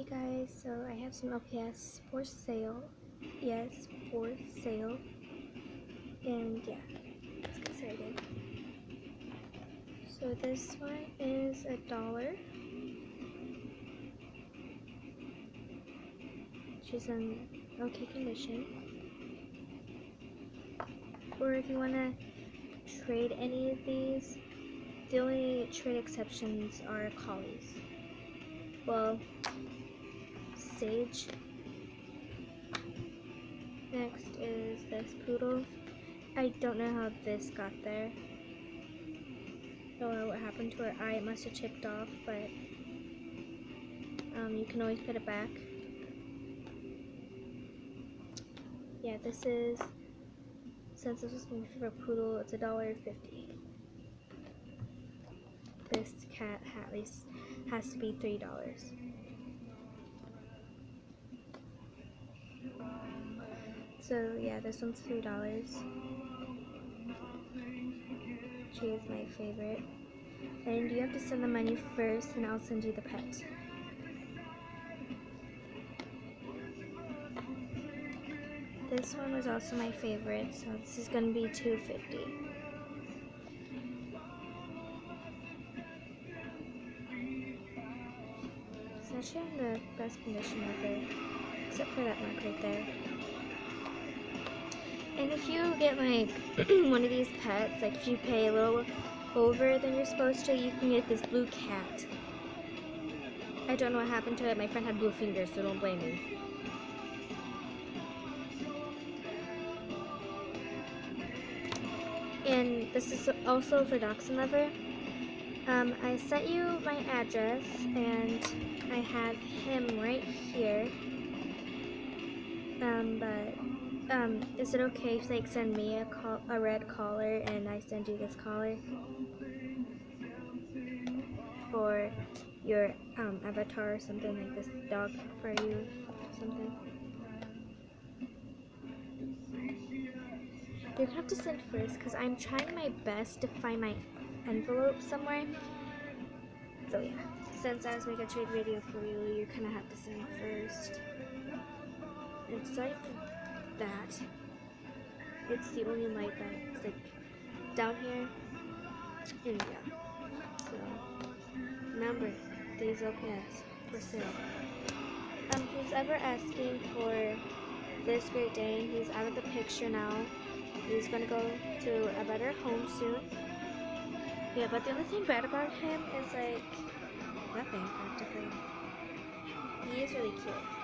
Hey guys, so I have some LPS for sale. Yes, for sale. And yeah, let's get started. So this one is a dollar. Which is in okay condition. Or if you want to trade any of these, the only trade exceptions are collies. Well, Sage. Next is this poodle. I don't know how this got there. Don't know what happened to her eye. It must have chipped off, but um, you can always put it back. Yeah, this is, since this was my favorite poodle, it's a dollar fifty. This cat at least has to be $3. So yeah, this one's three dollars. She is my favorite. And you have to send the money first and I'll send you the pet. This one was also my favorite, so this is gonna be two fifty. It's actually in the best condition ever, except for that mark right there. And if you get like one of these pets, like if you pay a little over than you're supposed to, you can get this blue cat. I don't know what happened to it. My friend had blue fingers, so don't blame me. And this is also for Dachshund Lover. Um, I sent you my address, and I have him right here. Um, but um, is it okay if like send me a call, a red collar, and I send you this collar for your um, avatar or something like this dog for you, something? You're gonna have to send first because I'm trying my best to find my envelope somewhere. So yeah, since I was making a trade video for you, you're gonna have to send first. Sorry for that. It's the only light that's like down here. And yeah. So remember, these LPS for sale. Um, who's ever asking for this Great Dane, he's out of the picture now. He's gonna go to a better home soon. Yeah, but the only thing bad about him is like nothing practically. He is really cute.